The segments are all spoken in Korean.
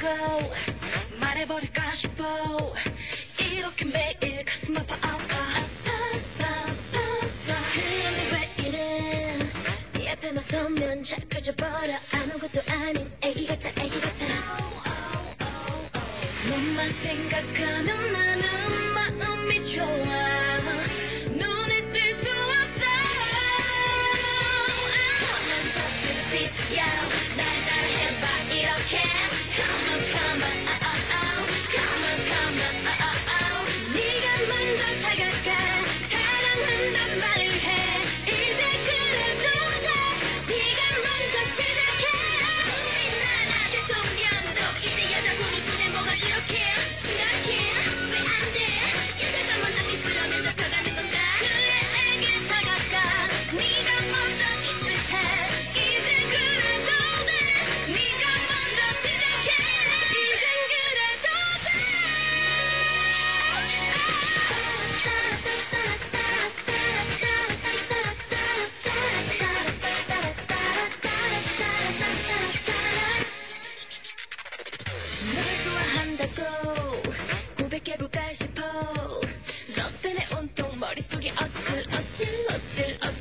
go. 말해버릴까 싶어. 이렇게 매일 가슴 아파 아파. 아파 아파 아파 그런데 왜 이래? 네 앞에만 서면 자꾸 져버려. 아무것도 아닌 애기 같아 애기 같아. 몸만 생각하면 너 때문에 온통 머릿속이 어찔 어찔 어찔 어찔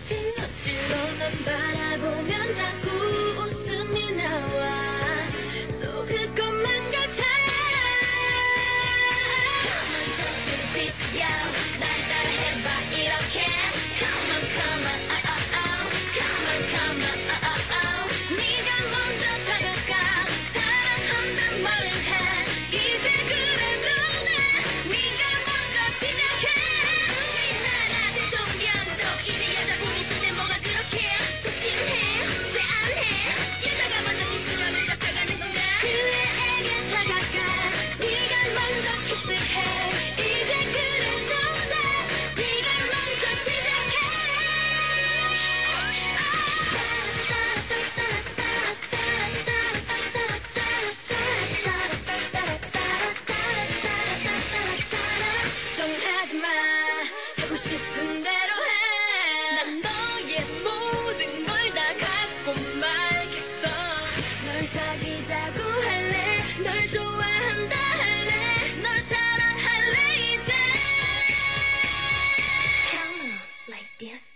Yes.